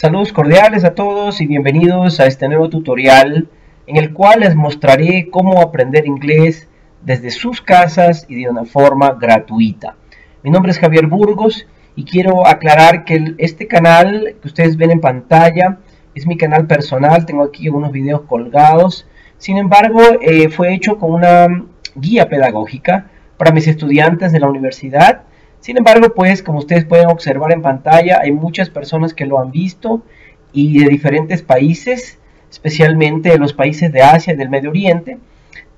Saludos cordiales a todos y bienvenidos a este nuevo tutorial en el cual les mostraré cómo aprender inglés desde sus casas y de una forma gratuita. Mi nombre es Javier Burgos y quiero aclarar que este canal que ustedes ven en pantalla es mi canal personal, tengo aquí unos videos colgados. Sin embargo, eh, fue hecho con una guía pedagógica para mis estudiantes de la universidad. Sin embargo, pues como ustedes pueden observar en pantalla, hay muchas personas que lo han visto y de diferentes países, especialmente de los países de Asia y del Medio Oriente,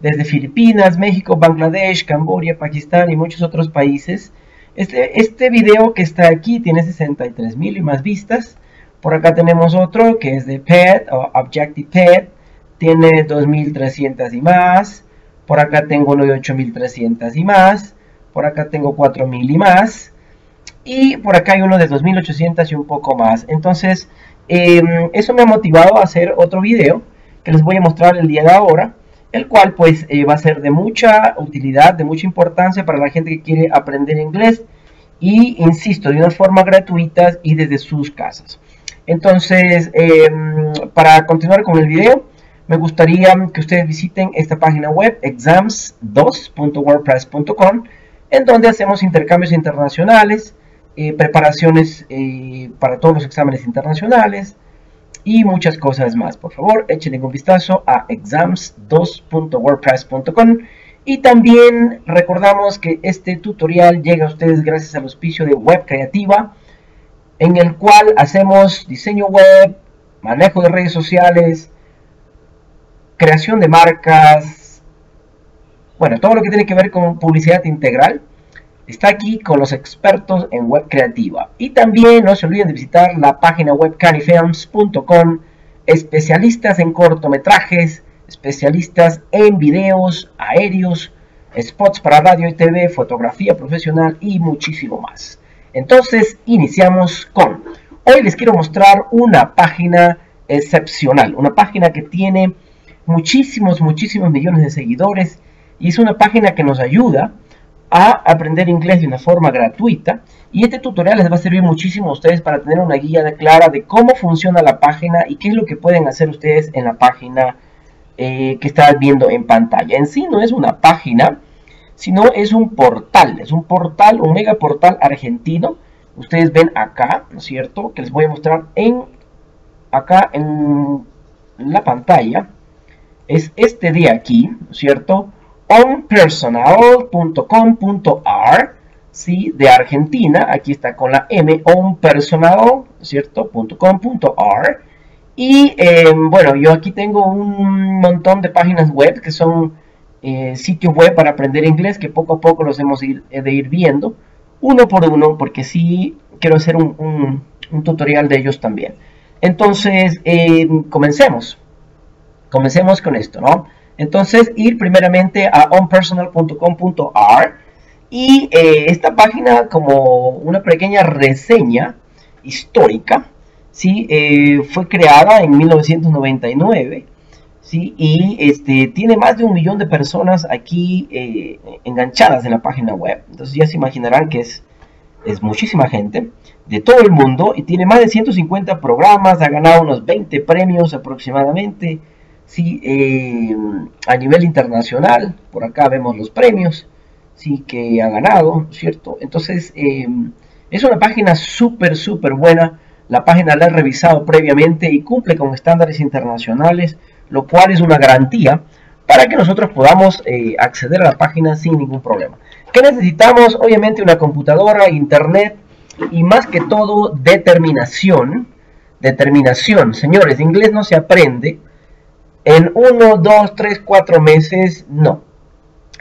desde Filipinas, México, Bangladesh, Camboya, Pakistán y muchos otros países. Este, este video que está aquí tiene 63 mil y más vistas. Por acá tenemos otro que es de PET o Objective PET, tiene 2300 y más. Por acá tengo uno de 8300 y más. Por acá tengo 4000 y más. Y por acá hay uno de 2800 y un poco más. Entonces, em, eso me ha motivado a hacer otro video que les voy a mostrar el día de ahora. El cual pues eh, va a ser de mucha utilidad, de mucha importancia para la gente que quiere aprender inglés. Y insisto, de una forma gratuita y desde sus casas. Entonces, em, para continuar con el video, me gustaría que ustedes visiten esta página web, exams2.wordpress.com, en donde hacemos intercambios internacionales, eh, preparaciones eh, para todos los exámenes internacionales y muchas cosas más. Por favor, echen un vistazo a exams2.wordpress.com. Y también recordamos que este tutorial llega a ustedes gracias al auspicio de Web Creativa en el cual hacemos diseño web, manejo de redes sociales, creación de marcas, bueno, todo lo que tiene que ver con publicidad integral está aquí con los expertos en web creativa. Y también no se olviden de visitar la página web canifilms.com, especialistas en cortometrajes, especialistas en videos aéreos, spots para radio y TV, fotografía profesional y muchísimo más. Entonces, iniciamos con... Hoy les quiero mostrar una página excepcional, una página que tiene muchísimos, muchísimos millones de seguidores y es una página que nos ayuda a aprender inglés de una forma gratuita y este tutorial les va a servir muchísimo a ustedes para tener una guía clara de cómo funciona la página y qué es lo que pueden hacer ustedes en la página eh, que están viendo en pantalla. En sí no es una página, sino es un portal, es un portal, un mega portal argentino. Ustedes ven acá, ¿no es cierto? Que les voy a mostrar en acá en la pantalla. Es este de aquí, ¿no es cierto? onpersonal.com.ar ¿sí? de Argentina, aquí está con la M, onpersonal, ¿cierto? .com.ar y eh, bueno, yo aquí tengo un montón de páginas web que son eh, sitios web para aprender inglés que poco a poco los hemos de ir viendo uno por uno porque sí quiero hacer un, tutorial de ellos también. Entonces, eh, comencemos. Comencemos con esto, ¿no? Entonces, ir primeramente a onpersonal.com.ar y eh, esta página como una pequeña reseña histórica, ¿sí? fue creada en 1999 y este, tiene más de un millón de personas aquí eh, enganchadas en la página web. Entonces ya se imaginarán que es, es muchísima gente de todo el mundo y tiene más de 150 programas, ha ganado unos 20 premios aproximadamente. Sí, eh, a nivel internacional, por acá vemos los premios sí, que ha ganado, ¿cierto? Entonces, eh, es una página súper, súper buena. La página la he revisado previamente y cumple con estándares internacionales lo cual es una garantía para que nosotros podamos eh, acceder a la página sin ningún problema. ¿Qué necesitamos? Obviamente una computadora, internet y más que todo determinación. Determinación, señores, inglés no se aprende en uno, dos, tres, cuatro meses, no.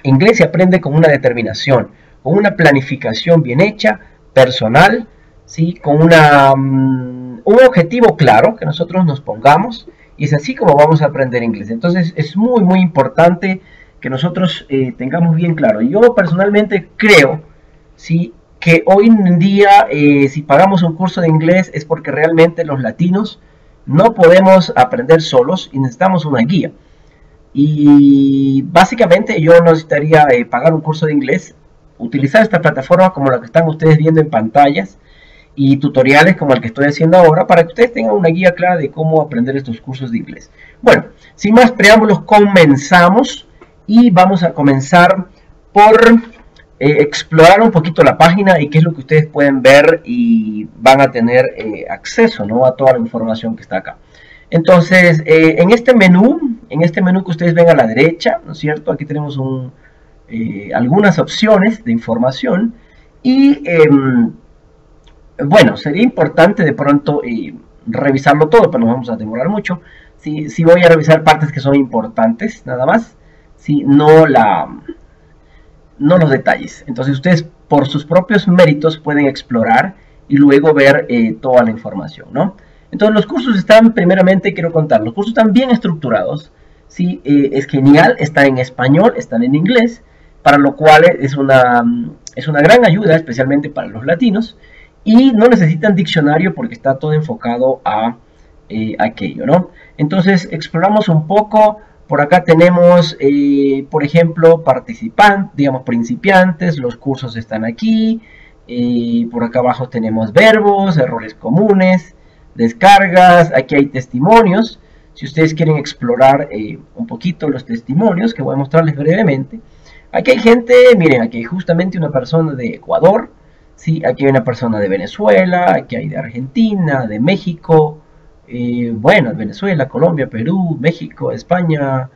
Inglés se aprende con una determinación, con una planificación bien hecha, personal, ¿sí? con una, mm, un objetivo claro que nosotros nos pongamos y es así como vamos a aprender inglés. Entonces es muy, muy importante que nosotros eh, tengamos bien claro. Yo personalmente creo ¿sí? que hoy en día eh, si pagamos un curso de inglés es porque realmente los latinos no podemos aprender solos y necesitamos una guía. Y básicamente yo necesitaría eh, pagar un curso de inglés, utilizar esta plataforma como la que están ustedes viendo en pantallas y tutoriales como el que estoy haciendo ahora para que ustedes tengan una guía clara de cómo aprender estos cursos de inglés. Bueno, sin más preámbulos, comenzamos y vamos a comenzar por eh, explorar un poquito la página y qué es lo que ustedes pueden ver y van a tener eh, acceso ¿no? a toda la información que está acá. Entonces, eh, en este menú, en este menú que ustedes ven a la derecha, ¿no es cierto? Aquí tenemos algunas opciones de información y em, bueno, sería importante de pronto revisarlo todo, pero no vamos a demorar mucho. Si voy a revisar partes que son importantes, nada más. Si no la no los detalles. Entonces ustedes por sus propios méritos pueden explorar y luego ver eh, toda la información, ¿no? Entonces los cursos están, primeramente quiero contar, los cursos están bien estructurados, ¿sí? Eh, es genial, están en español, están en inglés, para lo cual es una, es una gran ayuda, especialmente para los latinos, y no necesitan diccionario porque está todo enfocado a eh, aquello, ¿no? Entonces exploramos un poco por acá tenemos, eh, por ejemplo, participantes, digamos, principiantes, los cursos están aquí. Eh, por acá abajo tenemos verbos, errores comunes, descargas, aquí hay testimonios. Si ustedes quieren explorar eh, un poquito los testimonios, que voy a mostrarles brevemente. Aquí hay gente, miren, aquí hay justamente una persona de Ecuador, ¿sí? aquí hay una persona de Venezuela, aquí hay de Argentina, de México, eh, bueno, Venezuela, Colombia, Perú, México, España,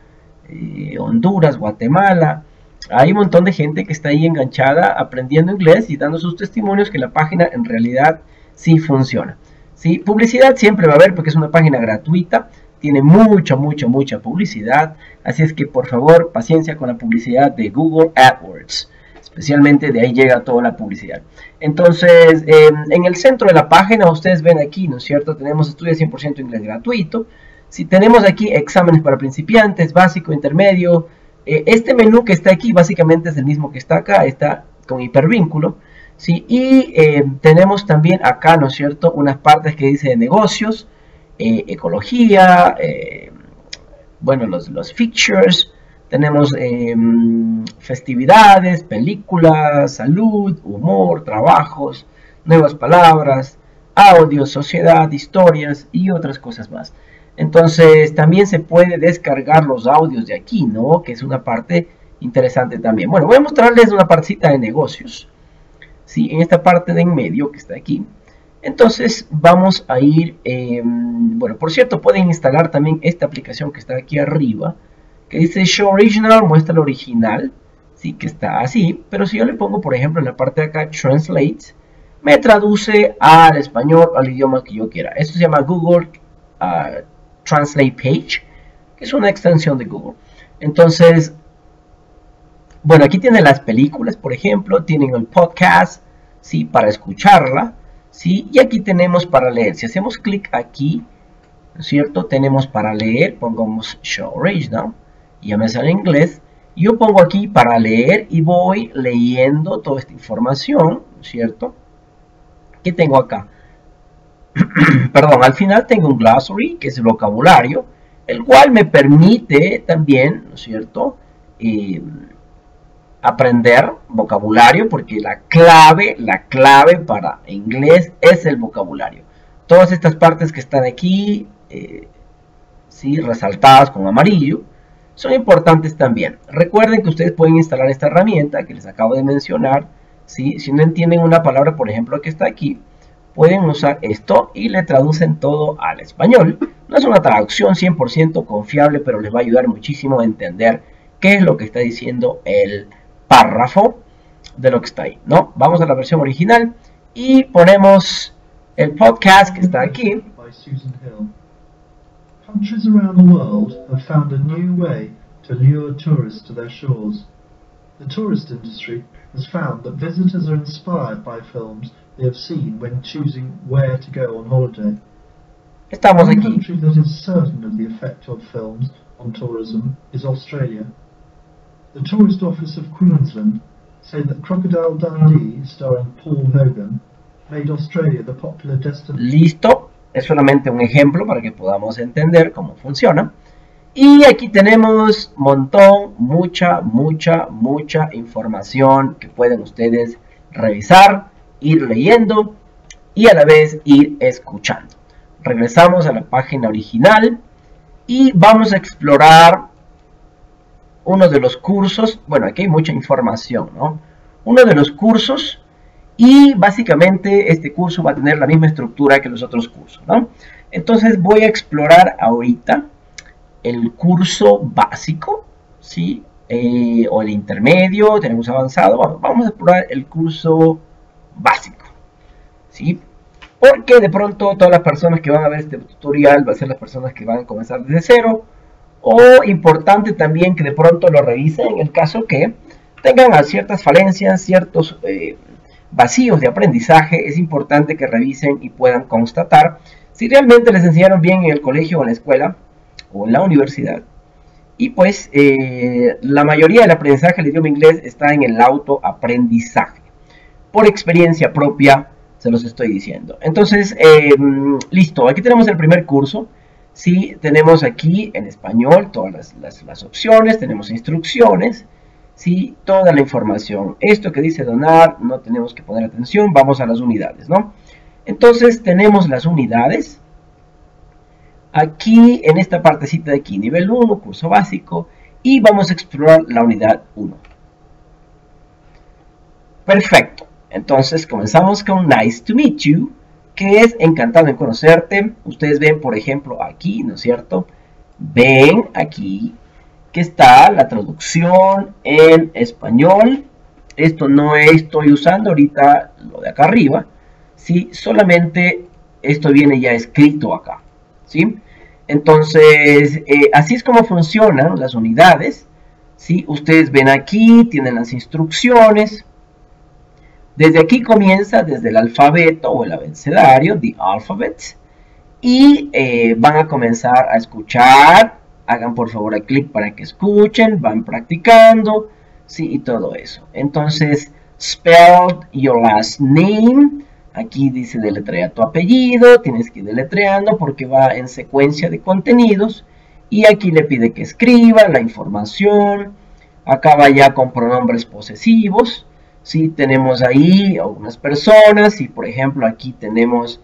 eh, Honduras, Guatemala. Hay un montón de gente que está ahí enganchada aprendiendo inglés y dando sus testimonios que la página en realidad sí funciona. ¿sí? Publicidad siempre va a haber porque es una página gratuita, tiene mucha, mucha, mucha publicidad. Así es que por favor, paciencia con la publicidad de Google AdWords especialmente de ahí llega toda la publicidad. Entonces, en el centro de la página, ustedes ven aquí, ¿no es cierto? Tenemos estudio 100% inglés gratuito. Si tenemos aquí exámenes para principiantes, básico, intermedio, eh, este menú que está aquí básicamente es el mismo que está acá, está con hipervínculo. ¿sí? Y eh, tenemos también acá, ¿no es cierto?, unas partes que dice de negocios, eh, ecología, bueno, los, los features, tenemos em, festividades, películas, salud, humor, trabajos, nuevas palabras, audio, sociedad, historias y otras cosas más. Entonces también se puede descargar los audios de aquí, ¿no? Que es una parte interesante también. Bueno, voy a mostrarles una partecita de negocios. Sí, en esta parte de en medio que está aquí. Entonces vamos a ir, em, bueno, por cierto, pueden instalar también esta aplicación que está aquí arriba que dice Show Original, muestra el original, sí que está así, pero si yo le pongo, por ejemplo, en la parte de acá, Translate, me traduce al español, al idioma que yo quiera. Esto se llama Google uh, Translate Page, que es una extensión de Google. Entonces, bueno, aquí tienen las películas, por ejemplo, tienen el podcast, sí, para escucharla, sí, y aquí tenemos para leer. Si hacemos clic aquí, cierto? Tenemos para leer, pongamos Show Original ya me sale inglés. Yo pongo aquí para leer y voy leyendo toda esta información, ¿cierto? Que tengo acá. Perdón, al final tengo un glossary, que es el vocabulario, el cual me permite también, ¿no es cierto? Eh, aprender vocabulario, porque la clave, la clave para inglés es el vocabulario. Todas estas partes que están aquí, eh, ¿sí? resaltadas con amarillo, son importantes también. Recuerden que ustedes pueden instalar esta herramienta que les acabo de mencionar. Si no entienden una palabra, por ejemplo, que está aquí, pueden usar esto y le traducen todo al español. No es una traducción 100% confiable, pero les va a ayudar muchísimo a entender qué es lo que está diciendo el párrafo de lo que está ahí. ¿no? Vamos a la versión original y ponemos el podcast que está aquí. Countries around the world have found a new way to lure tourists to their shores. The tourist industry has found that visitors are inspired by films they have seen when choosing where to go on holiday. Estamos aquí. country that is certain of the effect of films on tourism is Australia. The Tourist Office of Queensland say that Crocodile Dundee, starring Paul Hogan, made Australia the popular destination. Listo. Es solamente un ejemplo para que podamos entender cómo funciona. Y aquí tenemos montón, mucha, mucha, mucha información que pueden ustedes revisar, ir leyendo y a la vez ir escuchando. Regresamos a la página original y vamos a explorar uno de los cursos. Bueno, aquí hay mucha información, ¿no? Uno de los cursos y básicamente este curso va a tener la misma estructura que los otros cursos, ¿no? Entonces voy a explorar ahorita el curso básico, ¿sí? Eh, o el intermedio, tenemos avanzado, vamos a explorar el curso básico, ¿sí? Porque de pronto todas las personas que van a ver este tutorial van a ser las personas que van a comenzar desde cero, o importante también que de pronto lo revisen en el caso que tengan ciertas falencias, ciertos eh, vacíos de aprendizaje, es importante que revisen y puedan constatar si realmente les enseñaron bien en el colegio o en la escuela o en la universidad. Y pues eh, la mayoría del aprendizaje del idioma inglés está en el autoaprendizaje. Por experiencia propia se los estoy diciendo. Entonces, em, listo, aquí tenemos el primer curso. Sí, tenemos aquí en español todas las, las opciones, tenemos instrucciones, sí, toda la información. Esto que dice donar, no tenemos que poner atención, vamos a las unidades, ¿no? Entonces tenemos las unidades. Aquí en esta partecita de aquí, nivel 1, curso básico, y vamos a explorar la unidad 1. Perfecto. Entonces comenzamos con Nice to meet you, que es encantado en conocerte. Ustedes ven, por ejemplo, aquí, ¿no es cierto? Ven aquí que está la traducción en español. Esto no estoy usando ahorita lo de acá arriba, ¿sí? Solamente esto viene ya escrito acá, ¿sí? Entonces, eh, así es como funcionan las unidades, ¿sí? Ustedes ven aquí, tienen las instrucciones. Desde aquí comienza, desde el alfabeto o el abecedario, the alphabet, y eh, van a comenzar a escuchar. Hagan por favor el clic para que escuchen, van practicando, ¿sí? Y todo eso. Entonces, spell your last name, Aquí dice deletrea tu apellido, tienes que ir deletreando porque va en secuencia de contenidos. Y aquí le pide que escriba la información. Acá va ya con pronombres posesivos. Si tenemos ahí algunas personas, y por ejemplo aquí tenemos,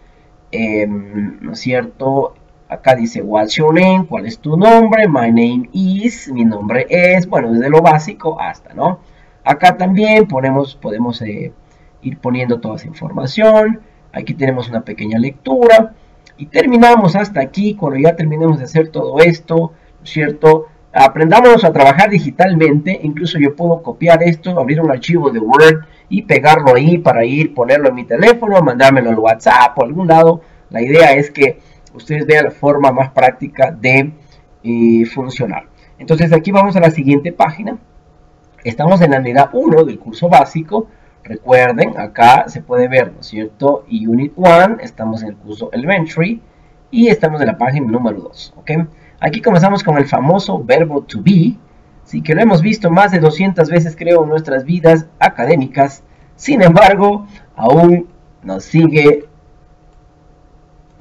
em, ¿no es cierto? Acá dice what's your name, cuál es tu nombre, my name is, mi nombre es, bueno, desde lo básico hasta, ¿no? Acá también ponemos, podemos eh, ir poniendo toda esa información. Aquí tenemos una pequeña lectura. Y terminamos hasta aquí, cuando ya terminemos de hacer todo esto, ¿cierto? Aprendamos a trabajar digitalmente, incluso yo puedo copiar esto, abrir un archivo de Word y pegarlo ahí para ir, ponerlo en mi teléfono, mandármelo al WhatsApp o algún lado. La idea es que ustedes vean la forma más práctica de eh, funcionar. Entonces aquí vamos a la siguiente página. Estamos en la unidad 1 del curso básico. Recuerden, acá se puede ver, ¿no es cierto? Unit 1, estamos en el curso Elementary y estamos en la página número 2, ¿ok? Aquí comenzamos con el famoso verbo to be, sí que lo hemos visto más de 200 veces creo en nuestras vidas académicas, sin embargo, aún nos sigue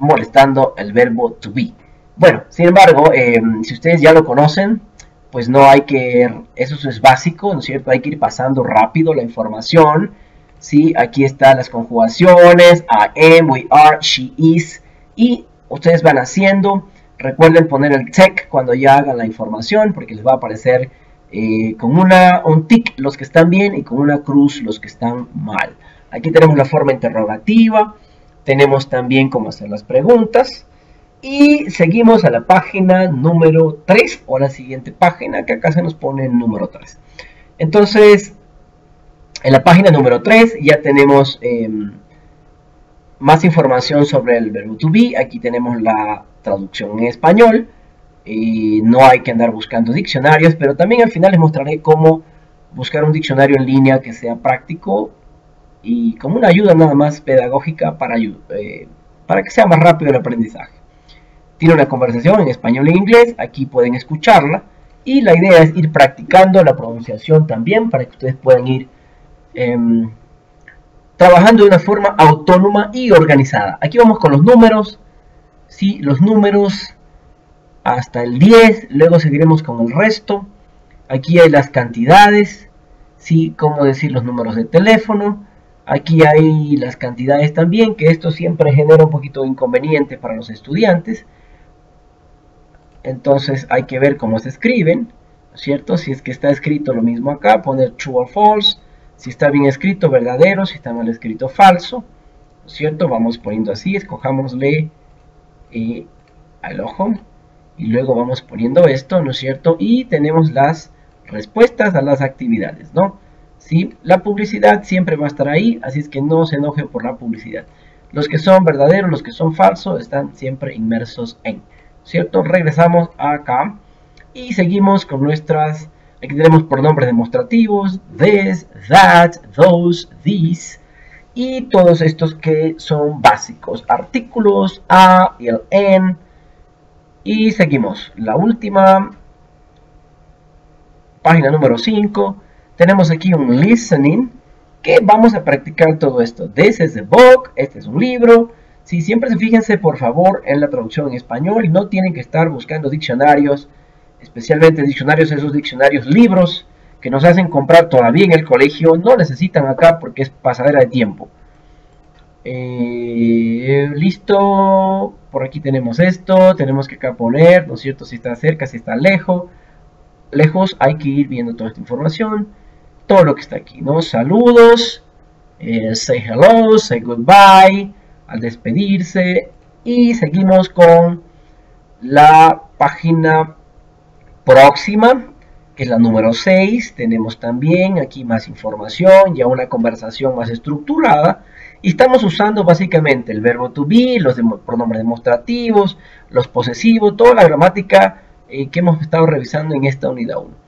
molestando el verbo to be. Bueno, sin embargo, eh, si ustedes ya lo conocen, pues no hay que, eso es básico, ¿no es cierto? Hay que ir pasando rápido la información, ¿sí? Aquí están las conjugaciones, I am, we are, she is, y ustedes van haciendo, recuerden poner el check cuando ya hagan la información, porque les va a aparecer eh, con una, un tick los que están bien y con una cruz los que están mal. Aquí tenemos la forma interrogativa, tenemos también cómo hacer las preguntas, y seguimos a la página número 3 o la siguiente página que acá se nos pone el número 3. Entonces, en la página número 3 ya tenemos em, más información sobre el verbo to be. Aquí tenemos la traducción en español. Y no hay que andar buscando diccionarios, pero también al final les mostraré cómo buscar un diccionario en línea que sea práctico y como una ayuda nada más pedagógica para, eh, para que sea más rápido el aprendizaje tiene una conversación en español e inglés, aquí pueden escucharla y la idea es ir practicando la pronunciación también para que ustedes puedan ir em, trabajando de una forma autónoma y organizada. Aquí vamos con los números, ¿sí? los números hasta el 10, luego seguiremos con el resto. Aquí hay las cantidades, ¿sí? cómo decir los números de teléfono. Aquí hay las cantidades también, que esto siempre genera un poquito de inconveniente para los estudiantes. Entonces hay que ver cómo se escriben, ¿cierto? Si es que está escrito lo mismo acá, poner true or false. Si está bien escrito, verdadero. Si está mal escrito, falso. ¿Cierto? Vamos poniendo así, escojámosle eh, al ojo. Y luego vamos poniendo esto, ¿no es cierto? Y tenemos las respuestas a las actividades, ¿no? ¿Sí? La publicidad siempre va a estar ahí, así es que no se enojen por la publicidad. Los que son verdaderos, los que son falsos, están siempre inmersos en, ¿cierto? Regresamos acá y seguimos con nuestras, aquí tenemos pronombres demostrativos, this, that, those, these, y todos estos que son básicos, artículos, a y el en, y seguimos. La última, página número 5, tenemos aquí un listening que vamos a practicar todo esto. This is a book, este es un libro. Si siempre se fíjense por favor en la traducción en español no tienen que estar buscando diccionarios, especialmente diccionarios, esos diccionarios libros que nos hacen comprar todavía en el colegio, no necesitan acá porque es pasadera de tiempo. Eh, listo, por aquí tenemos esto, tenemos que acá poner, ¿no es cierto? Si está cerca, si está lejos, lejos hay que ir viendo toda esta información todo lo que está aquí, ¿no? Saludos, eh, say hello, say goodbye, al despedirse y seguimos con la página próxima que es la número 6 tenemos también aquí más información ya una conversación más estructurada. Y estamos usando básicamente el verbo to be, los pronombres demostrativos, los posesivos, toda la gramática eh, que hemos estado revisando en esta unidad 1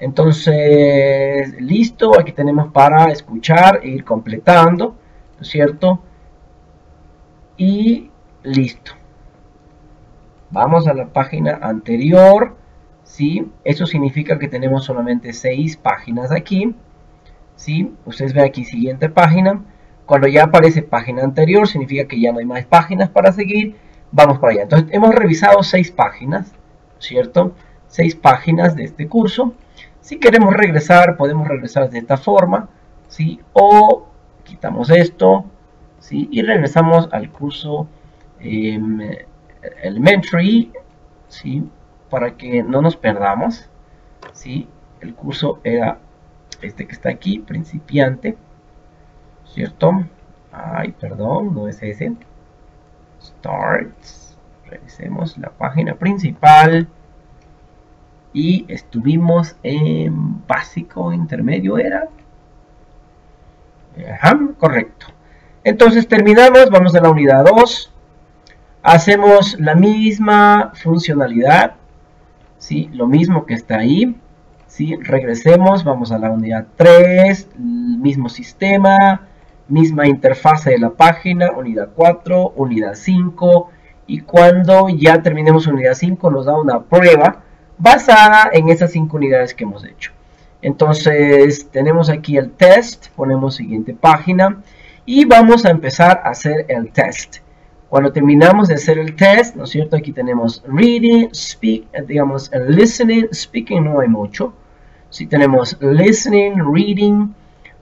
entonces, listo, aquí tenemos para escuchar e ir completando, ¿no es cierto? Y listo. Vamos a la página anterior, ¿sí? Eso significa que tenemos solamente seis páginas aquí, ¿sí? Ustedes ven aquí siguiente página. Cuando ya aparece página anterior, significa que ya no hay más páginas para seguir. Vamos para allá. Entonces, hemos revisado seis páginas, ¿cierto? Seis páginas de este curso. Si queremos regresar, podemos regresar de esta forma, ¿sí? O quitamos esto, ¿sí? Y regresamos al curso em, elementary, ¿sí? Para que no nos perdamos, ¿sí? El curso era este que está aquí, principiante, ¿cierto? Ay, perdón, no es ese. Starts. Revisemos la página principal y estuvimos en básico intermedio era Ajá, correcto entonces terminamos vamos a la unidad 2 hacemos la misma funcionalidad ¿sí? lo mismo que está ahí ¿sí? regresemos vamos a la unidad 3 mismo sistema misma interfase de la página unidad 4 unidad 5 y cuando ya terminemos unidad 5 nos da una prueba basada en esas cinco unidades que hemos hecho. Entonces tenemos aquí el test, ponemos siguiente página y vamos a empezar a hacer el test. Cuando terminamos de hacer el test, ¿no es cierto? Aquí tenemos reading, speak, digamos, el listening, speaking no hay mucho. Si tenemos listening, reading,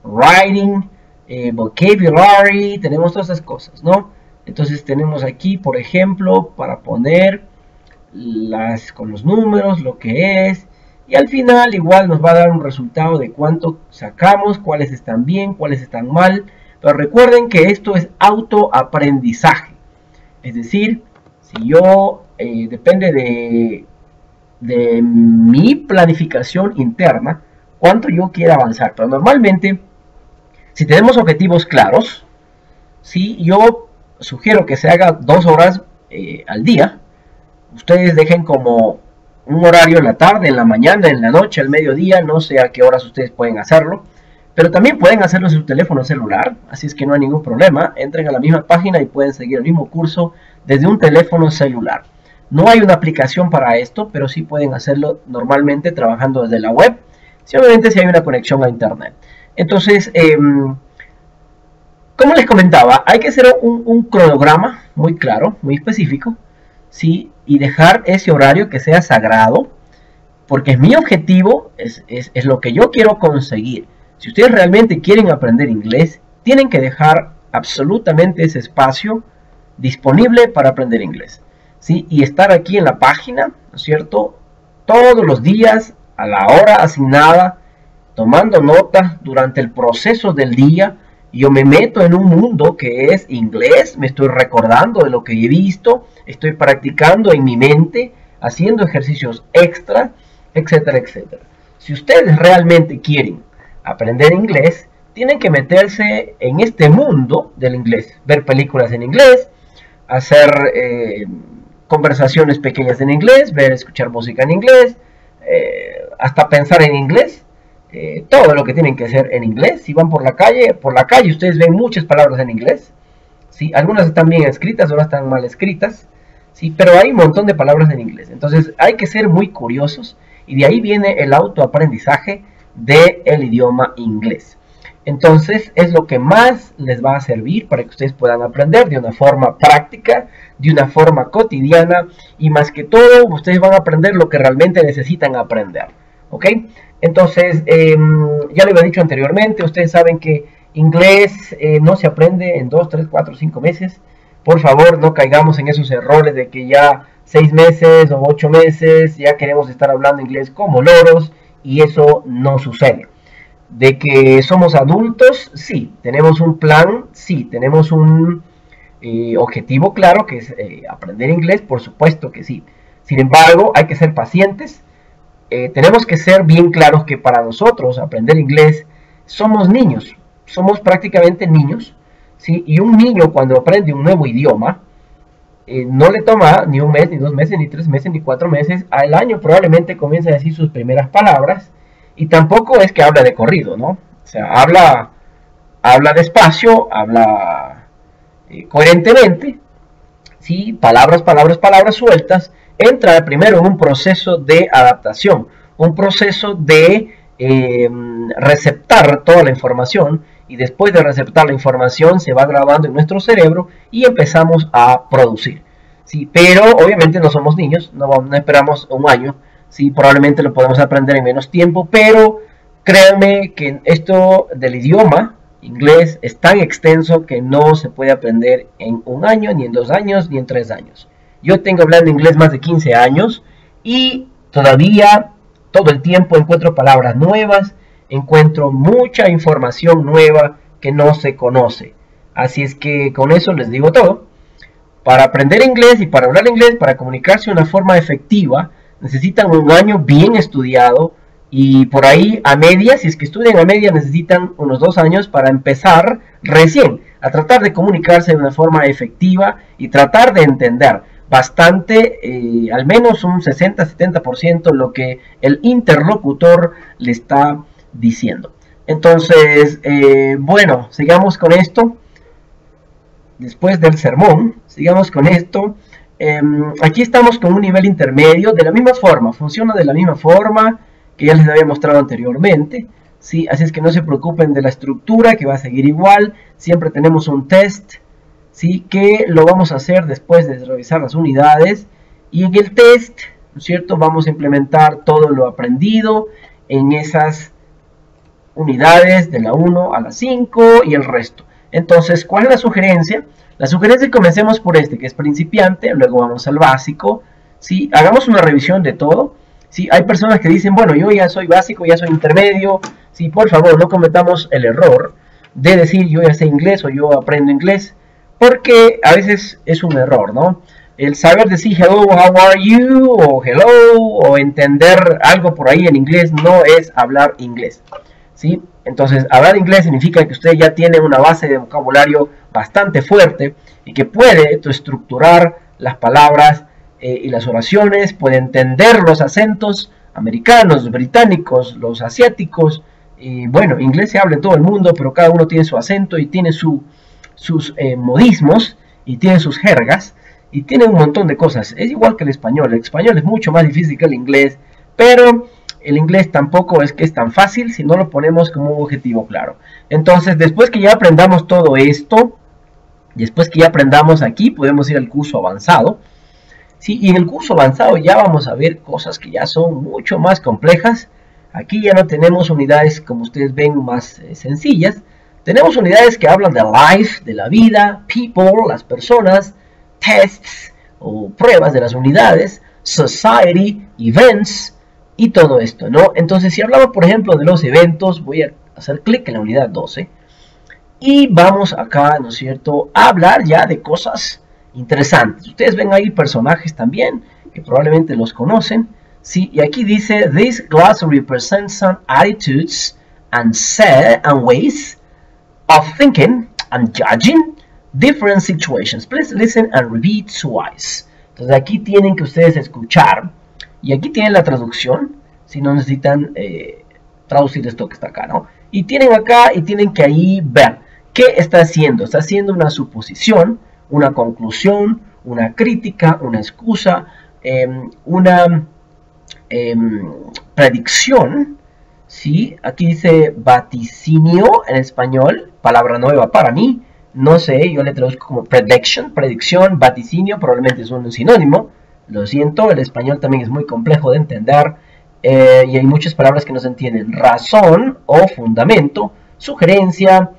writing, eh, vocabulary, tenemos todas esas cosas, ¿no? Entonces tenemos aquí, por ejemplo, para poner las, con los números, lo que es, y al final igual nos va a dar un resultado de cuánto sacamos, cuáles están bien, cuáles están mal, pero recuerden que esto es autoaprendizaje, es decir, si yo, eh, depende de, de mi planificación interna, cuánto yo quiero avanzar, pero normalmente, si tenemos objetivos claros, si yo sugiero que se haga dos horas eh, al día, ustedes dejen como un horario en la tarde, en la mañana, en la noche, al mediodía, no sé a qué horas ustedes pueden hacerlo, pero también pueden hacerlo en su teléfono celular, así es que no hay ningún problema, entren a la misma página y pueden seguir el mismo curso desde un teléfono celular. No hay una aplicación para esto, pero sí pueden hacerlo normalmente trabajando desde la web, si si hay una conexión a internet. Entonces, em, como les comentaba, hay que hacer un, un cronograma muy claro, muy específico, ¿sí? Y dejar ese horario que sea sagrado, porque mi objetivo es, es, lo que yo quiero conseguir. Si ustedes realmente quieren aprender inglés, tienen que dejar absolutamente ese espacio disponible para aprender inglés. ¿sí? Y estar aquí en la página, ¿no es cierto? Todos los días, a la hora asignada, tomando nota durante el proceso del día. Yo me meto en un mundo que es inglés, me estoy recordando de lo que he visto, estoy practicando en mi mente, haciendo ejercicios extra, etcétera, etcétera. Si ustedes realmente quieren aprender inglés, tienen que meterse en este mundo del inglés, ver películas en inglés, hacer eh, conversaciones pequeñas en inglés, ver, escuchar música en inglés, eh, hasta pensar en inglés, eh, todo lo que tienen que hacer en inglés. Si van por la calle, por la calle ustedes ven muchas palabras en inglés, ¿sí? algunas están bien escritas, otras están mal escritas, ¿sí? pero hay un montón de palabras en inglés. Entonces hay que ser muy curiosos y de ahí viene el autoaprendizaje del idioma inglés. Entonces es lo que más les va a servir para que ustedes puedan aprender de una forma práctica, de una forma cotidiana y más que todo ustedes van a aprender lo que realmente necesitan aprender. ¿Ok? Entonces, em, ya lo había dicho anteriormente, ustedes saben que inglés eh, no se aprende en 2, 3, 4, 5 meses. Por favor, no caigamos en esos errores de que ya 6 meses o 8 meses ya queremos estar hablando inglés como loros y eso no sucede. De que somos adultos, sí, tenemos un plan, sí, tenemos un eh, objetivo claro que es eh, aprender inglés, por supuesto que sí. Sin embargo, hay que ser pacientes eh, tenemos que ser bien claros que para nosotros aprender inglés somos niños, somos prácticamente niños, ¿sí? Y un niño cuando aprende un nuevo idioma, eh, no le toma ni un mes, ni dos meses, ni tres meses, ni cuatro meses, al año probablemente comienza a decir sus primeras palabras, y tampoco es que habla de corrido, ¿no? O sea, habla, habla despacio, habla eh, coherentemente, ¿sí? Palabras, palabras, palabras sueltas, entra primero en un proceso de adaptación, un proceso de em, receptar toda la información y después de receptar la información se va grabando en nuestro cerebro y empezamos a producir. Sí, pero obviamente no somos niños, no, esperamos un año, sí, probablemente lo podemos aprender en menos tiempo, pero créanme que esto del idioma inglés es tan extenso que no se puede aprender en un año, ni en dos años, ni en tres años. Yo tengo hablando inglés más de 15 años y todavía todo el tiempo encuentro palabras nuevas, encuentro mucha información nueva que no se conoce. Así es que con eso les digo todo. Para aprender inglés y para hablar inglés, para comunicarse de una forma efectiva, necesitan un año bien estudiado y por ahí a media, si es que estudian a media, necesitan unos dos años para empezar recién a tratar de comunicarse de una forma efectiva y tratar de entender bastante, eh, al menos un 60-70% lo que el interlocutor le está diciendo. Entonces, eh, bueno, sigamos con esto. Después del sermón, sigamos con esto. Em, aquí estamos con un nivel intermedio de la misma forma, funciona de la misma forma que ya les había mostrado anteriormente. ¿sí? Así es que no se preocupen de la estructura, que va a seguir igual. Siempre tenemos un test ¿sí? que lo vamos a hacer después de revisar las unidades y en el test, ¿no es cierto? Vamos a implementar todo lo aprendido en esas unidades de la 1 a la 5 y el resto. Entonces, ¿cuál es la sugerencia? La sugerencia es que comencemos por este, que es principiante, luego vamos al básico, ¿sí? Hagamos una revisión de todo, ¿sí? Hay personas que dicen, bueno, yo ya soy básico, ya soy intermedio, ¿sí? Por favor, no cometamos el error de decir yo ya sé inglés o yo aprendo inglés. Porque a veces es un error, ¿no? El saber decir hello, how are you, o hello, o entender algo por ahí en inglés no es hablar inglés, ¿sí? Entonces, hablar inglés significa que usted ya tiene una base de vocabulario bastante fuerte y que puede estructurar las palabras eh, y las oraciones, puede entender los acentos americanos, británicos, los asiáticos, y bueno, inglés se habla en todo el mundo, pero cada uno tiene su acento y tiene su, sus eh, modismos y tiene sus jergas y tiene un montón de cosas. Es igual que el español. El español es mucho más difícil que el inglés, pero el inglés tampoco es que es tan fácil si no lo ponemos como un objetivo claro. Entonces, después que ya aprendamos todo esto, después que ya aprendamos aquí, podemos ir al curso avanzado. Sí, y en el curso avanzado ya vamos a ver cosas que ya son mucho más complejas. Aquí ya no tenemos unidades, como ustedes ven, más eh, sencillas, Tenemos unidades que hablan de life, de la vida, people, las personas, tests o pruebas de las unidades, society, events y todo esto, ¿no? Entonces, si hablamos, por ejemplo, de los eventos, voy a hacer clic en la unidad 12 y vamos acá, ¿no es cierto?, a hablar ya de cosas interesantes. Ustedes ven ahí personajes también, que probablemente los conocen, ¿sí? Y aquí dice, this glass represents some attitudes and, and ways of thinking and judging different situations. Please listen and repeat twice. Entonces aquí tienen que ustedes escuchar, y aquí tienen la traducción, si no necesitan eh, traducir esto que está acá, ¿no? Y tienen acá y tienen que ahí ver qué está haciendo. Está haciendo una suposición, una conclusión, una crítica, una excusa, em, una em, predicción. ¿Sí? Aquí dice vaticinio en español, palabra nueva para mí. No sé, yo le traduzco como prediction, predicción, vaticinio, probablemente es un sinónimo. Lo siento, el español también es muy complejo de entender eh, y hay muchas palabras que no se entienden. Razón o fundamento, sugerencia,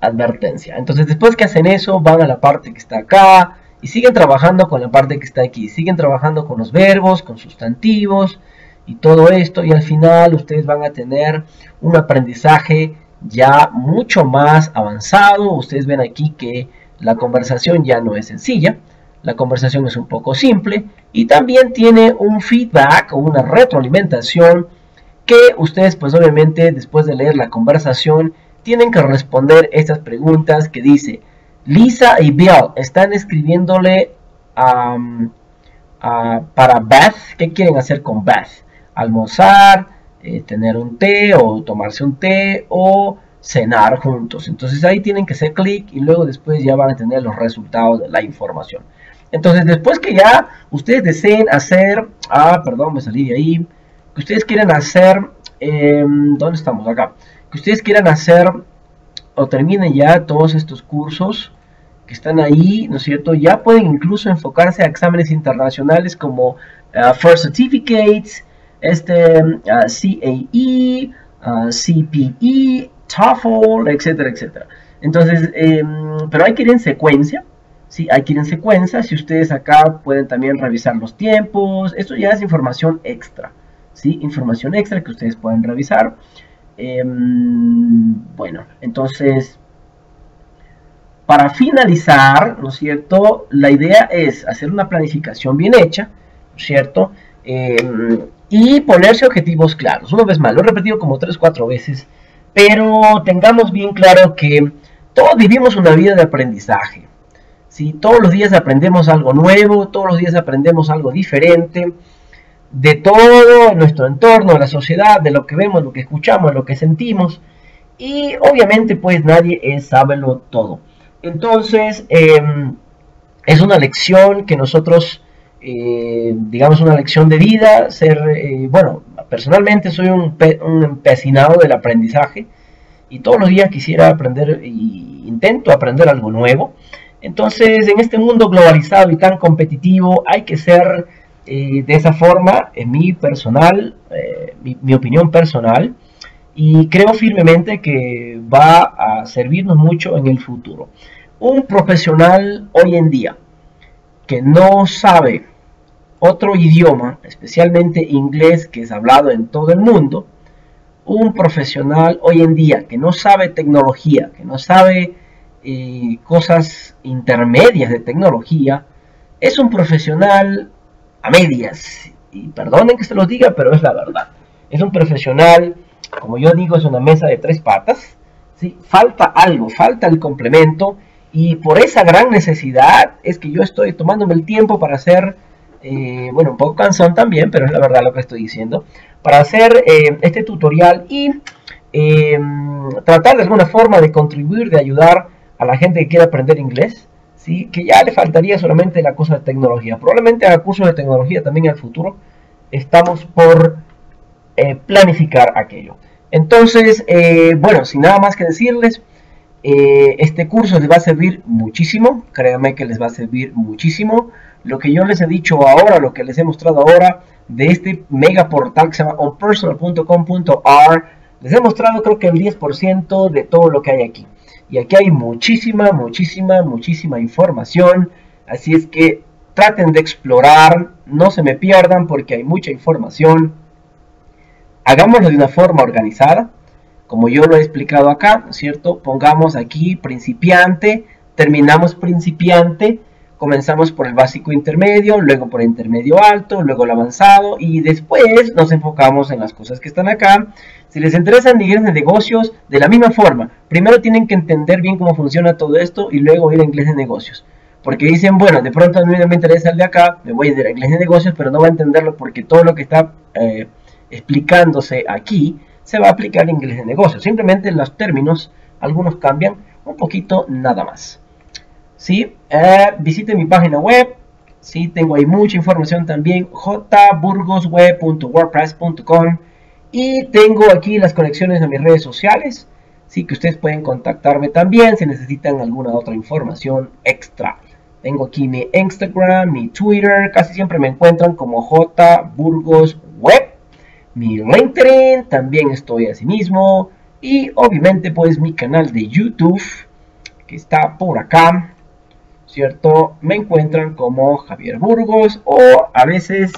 advertencia. Entonces después que hacen eso, van a la parte que está acá y siguen trabajando con la parte que está aquí. Siguen trabajando con los verbos, con sustantivos y todo esto y al final ustedes van a tener un aprendizaje ya mucho más avanzado. Ustedes ven aquí que la conversación ya no es sencilla. La conversación es un poco simple y también tiene un feedback o una retroalimentación que ustedes pues obviamente después de leer la conversación tienen que responder estas preguntas que dice Lisa y Bill están escribiéndole para Beth. ¿Qué quieren hacer con Beth? Almorzar, eh, tener un té o tomarse un té o cenar juntos. Entonces ahí tienen que hacer clic y luego después ya van a tener los resultados de la información. Entonces después que ya ustedes deseen hacer, ah, perdón, me salí de ahí, que ustedes quieren hacer, em, ¿dónde estamos? Acá que ustedes quieran hacer o terminen ya todos estos cursos que están ahí, ¿no es cierto? Ya pueden incluso enfocarse a exámenes internacionales como uh, First Certificates, este, uh, CAE, uh, CPE, TOEFL, etcétera, etcétera. Entonces, em, pero hay que ir en secuencia, ¿sí? Hay que ir en secuencia. Si ustedes acá pueden también revisar los tiempos, esto ya es información extra, ¿sí? Información extra que ustedes pueden revisar. Em, bueno, entonces, para finalizar, ¿no es cierto? La idea es hacer una planificación bien hecha, ¿no es cierto? Em, y ponerse objetivos claros. Una vez más, lo he repetido como 3 4 veces, pero tengamos bien claro que todos vivimos una vida de aprendizaje. si Todos los días aprendemos algo nuevo, todos los días aprendemos algo diferente de todo nuestro entorno, de la sociedad, de lo que vemos, lo que escuchamos, lo que sentimos. Y obviamente pues nadie es sábelo todo. Entonces em, es una lección que nosotros, eh, digamos una lección de vida, ser, eh, bueno, personalmente soy un, un, empecinado del aprendizaje y todos los días quisiera aprender y intento aprender algo nuevo. Entonces en este mundo globalizado y tan competitivo hay que ser de esa forma, en mi personal, eh, mi, opinión personal, y creo firmemente que va a servirnos mucho en el futuro. Un profesional hoy en día que no sabe otro idioma, especialmente inglés que es hablado en todo el mundo, un profesional hoy en día que no sabe tecnología, que no sabe eh, cosas intermedias de tecnología, es un profesional a medias. Y perdonen que se los diga, pero es la verdad. Es un profesional, como yo digo, es una mesa de tres patas. ¿sí? Falta algo, falta el complemento. Y por esa gran necesidad es que yo estoy tomándome el tiempo para hacer, eh, bueno, un poco cansón también, pero es la verdad lo que estoy diciendo, para hacer eh, este tutorial y eh, tratar de alguna forma de contribuir, de ayudar a la gente que quiere aprender inglés que ya le faltaría solamente la cosa de tecnología. Probablemente haga cursos de tecnología también en el futuro. Estamos por eh, planificar aquello. Entonces, bueno, sin nada más que decirles, este curso les va a servir muchísimo. Créanme que les va a servir muchísimo. Lo que yo les he dicho ahora, lo que les he mostrado ahora de este mega portal que se llama onpersonal.com.ar Les he mostrado creo que el 10% de todo lo que hay aquí. Y aquí hay muchísima, muchísima, muchísima información. Así es que traten de explorar, no se me pierdan porque hay mucha información. Hagámoslo de una forma organizada, como yo lo he explicado acá, ¿cierto? Pongamos aquí principiante, terminamos principiante, comenzamos por el básico intermedio, luego por el intermedio alto, luego el avanzado y después nos enfocamos en las cosas que están acá. Si les interesan inglés de negocios, de la misma forma, primero tienen que entender bien cómo funciona todo esto y luego ir a inglés de negocios. Porque dicen, bueno, de pronto a mí no me interesa el de acá, me voy a ir a inglés de negocios, pero no va a entenderlo porque todo lo que está eh, explicándose aquí se va a aplicar en inglés de negocios. Simplemente los términos, algunos cambian un poquito nada más. ¿Sí? Eh, visite mi página web, ¿sí? Tengo ahí mucha información también, jburgosweb.wordpress.com y tengo aquí las conexiones a mis redes sociales, ¿sí? Que ustedes pueden contactarme también si necesitan alguna otra información extra. Tengo aquí mi Instagram, mi Twitter, casi siempre me encuentran como jburgosweb. Mi LinkedIn, también estoy así mismo. Y obviamente pues mi canal de YouTube, que está por acá. ¿Cierto? Me encuentran como Javier Burgos o a veces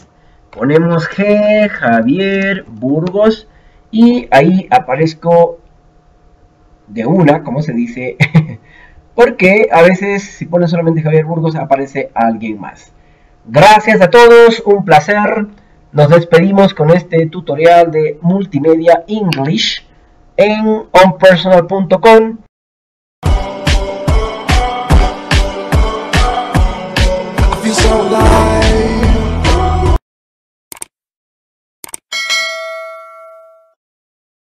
ponemos G, Javier Burgos y ahí aparezco de una, como se dice, porque a veces si pones solamente Javier Burgos aparece alguien más. Gracias a todos, un placer. Nos despedimos con este tutorial de multimedia English en onpersonal.com